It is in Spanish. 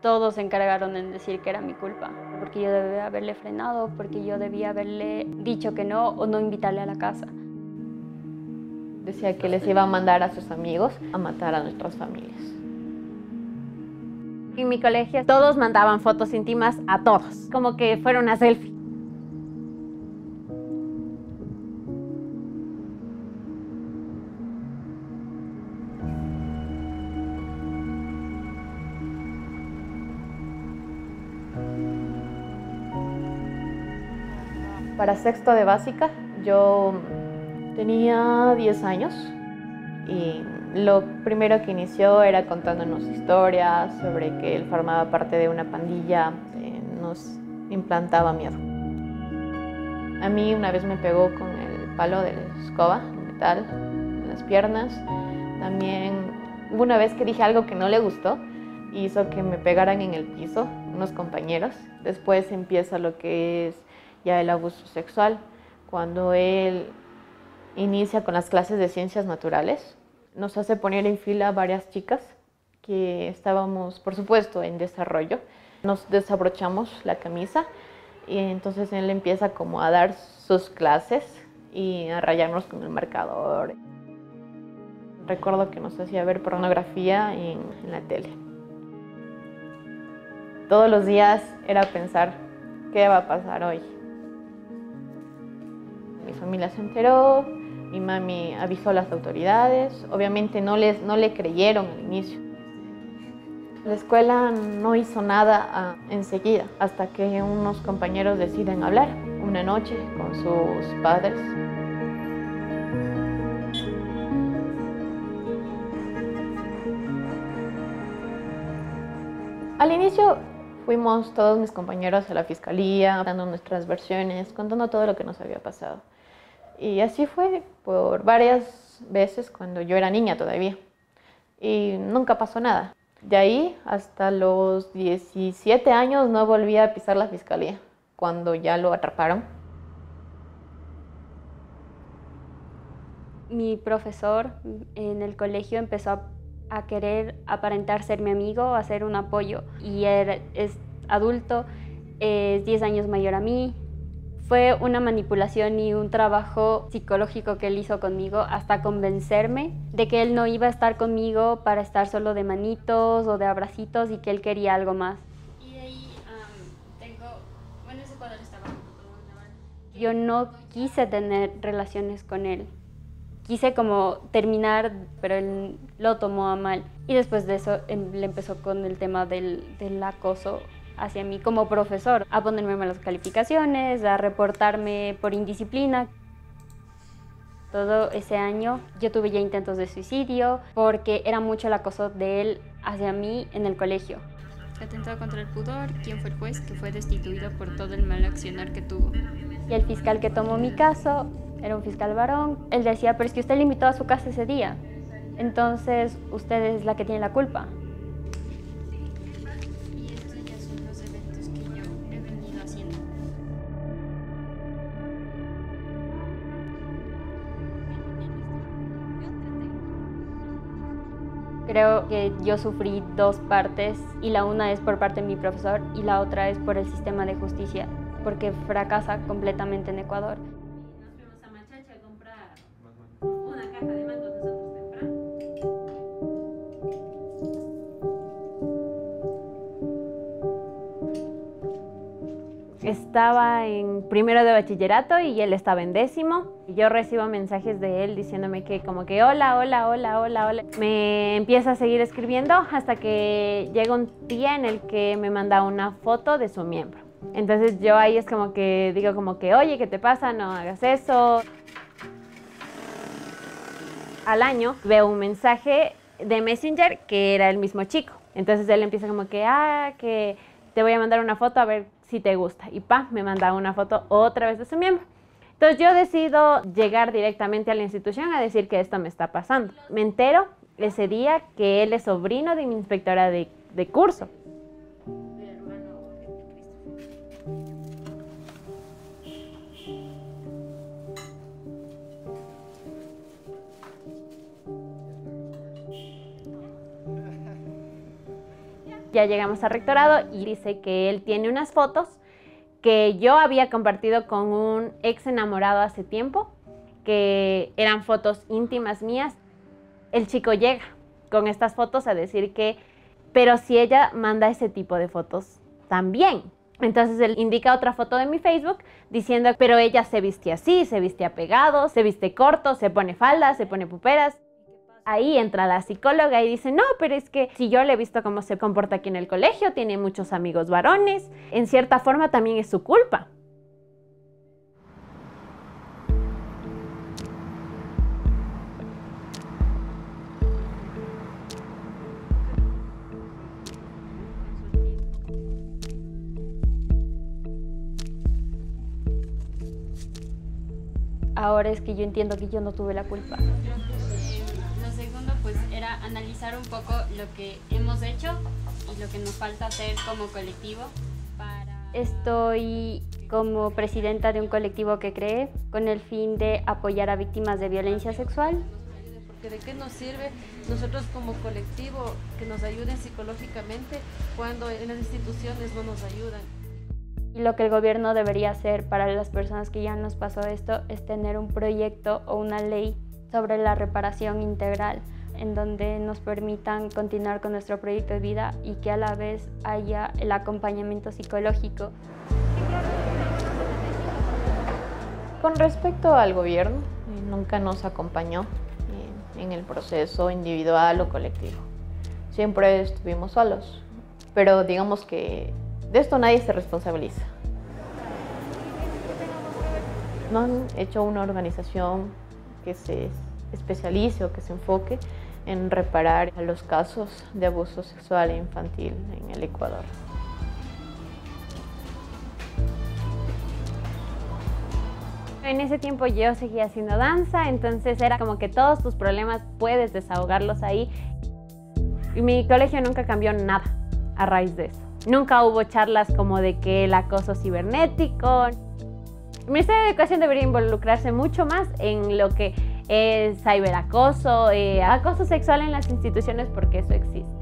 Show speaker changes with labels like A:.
A: todos se encargaron en decir que era mi culpa, porque yo debía haberle frenado, porque yo debía haberle dicho que no o no invitarle a la casa.
B: Decía que les iba a mandar a sus amigos a matar a nuestras familias.
C: En mi colegio todos mandaban fotos íntimas a todos, como que fuera una selfie.
B: Para sexto de básica yo tenía 10 años y lo primero que inició era contándonos historias sobre que él formaba parte de una pandilla, eh, nos implantaba miedo. A mí una vez me pegó con el palo de escoba, metal, en las piernas. También una vez que dije algo que no le gustó hizo que me pegaran en el piso unos compañeros. Después empieza lo que es ya el abuso sexual, cuando él inicia con las clases de ciencias naturales. Nos hace poner en fila varias chicas que estábamos, por supuesto, en desarrollo. Nos desabrochamos la camisa y entonces él empieza como a dar sus clases y a rayarnos con el marcador. Recuerdo que nos hacía ver pornografía en, en la tele. Todos los días era pensar, ¿qué va a pasar hoy? Mi familia se enteró, mi mami avisó a las autoridades, obviamente no, les, no le creyeron al inicio. La escuela no hizo nada ah, enseguida, hasta que unos compañeros deciden hablar una noche con sus padres. Al inicio fuimos todos mis compañeros a la fiscalía, dando nuestras versiones, contando todo lo que nos había pasado. Y así fue por varias veces cuando yo era niña todavía. Y nunca pasó nada. De ahí hasta los 17 años no volví a pisar la fiscalía, cuando ya lo atraparon.
A: Mi profesor en el colegio empezó a, querer aparentar ser mi amigo, hacer un apoyo. Y él es adulto, es 10 años mayor a mí, fue una manipulación y un trabajo psicológico que él hizo conmigo hasta convencerme de que él no iba a estar conmigo para estar solo de manitos o de abracitos y que él quería algo más. Y de ahí tengo, bueno, ese cuadro estaba Yo no quise tener relaciones con él. Quise como terminar, pero él lo tomó a mal. Y después de eso em, le empezó con el tema del, del acoso hacia mí como profesor, a ponerme malas calificaciones, a reportarme por indisciplina. Todo ese año yo tuve ya intentos de suicidio porque era mucho el acoso de él hacia mí en el colegio.
D: Atentado contra el pudor, ¿quién fue el juez que fue destituido por todo el mal accionar que tuvo?
A: Y el fiscal que tomó mi caso era un fiscal varón. Él decía, pero es que usted le invitó a su casa ese día. Entonces usted es la que tiene la culpa. Creo que yo sufrí dos partes y la una es por parte de mi profesor y la otra es por el sistema de justicia, porque fracasa completamente en Ecuador.
C: Estaba en primero de bachillerato y él estaba en décimo yo recibo mensajes de él diciéndome que como que hola, hola, hola, hola, hola. Me empieza a seguir escribiendo hasta que llega un día en el que me manda una foto de su miembro. Entonces yo ahí es como que digo como que, oye, ¿qué te pasa? No hagas eso. Al año veo un mensaje de Messenger que era el mismo chico. Entonces él empieza como que, ah, que te voy a mandar una foto a ver si te gusta. Y pa, me manda una foto otra vez de su miembro. Entonces yo decido llegar directamente a la institución a decir que esto me está pasando. Me entero ese día que él es sobrino de mi inspectora de, de curso. Ya llegamos al rectorado y dice que él tiene unas fotos que yo había compartido con un ex enamorado hace tiempo, que eran fotos íntimas mías. El chico llega con estas fotos a decir que, pero si ella manda ese tipo de fotos también. Entonces él indica otra foto de mi Facebook diciendo, pero ella se viste así, se viste apegado, se viste corto, se pone faldas, se pone puperas. Ahí entra la psicóloga y dice, no, pero es que si yo le he visto cómo se comporta aquí en el colegio, tiene muchos amigos varones, en cierta forma también es su culpa.
A: Ahora es que yo entiendo que yo no tuve la culpa.
D: Analizar un poco lo que hemos hecho y lo que nos falta hacer como colectivo para...
A: Estoy como presidenta de un colectivo que cree con el fin de apoyar a víctimas de violencia sexual.
E: Porque de qué nos sirve nosotros como colectivo que nos ayuden psicológicamente cuando en las instituciones no nos ayudan.
A: Y lo que el gobierno debería hacer para las personas que ya nos pasó esto es tener un proyecto o una ley sobre la reparación integral en donde nos permitan continuar con nuestro proyecto de vida y que a la vez haya el acompañamiento psicológico.
B: Con respecto al gobierno, eh, nunca nos acompañó en, en el proceso individual o colectivo. Siempre estuvimos solos, pero digamos que de esto nadie se responsabiliza. No han hecho una organización que se especialice o que se enfoque en reparar los casos de abuso sexual e infantil en el Ecuador.
C: En ese tiempo yo seguía haciendo danza, entonces era como que todos tus problemas puedes desahogarlos ahí. Y mi colegio nunca cambió nada a raíz de eso. Nunca hubo charlas como de que el acoso cibernético. El Ministerio de Educación debería involucrarse mucho más en lo que es ciberacoso, eh, acoso sexual en las instituciones, porque eso existe.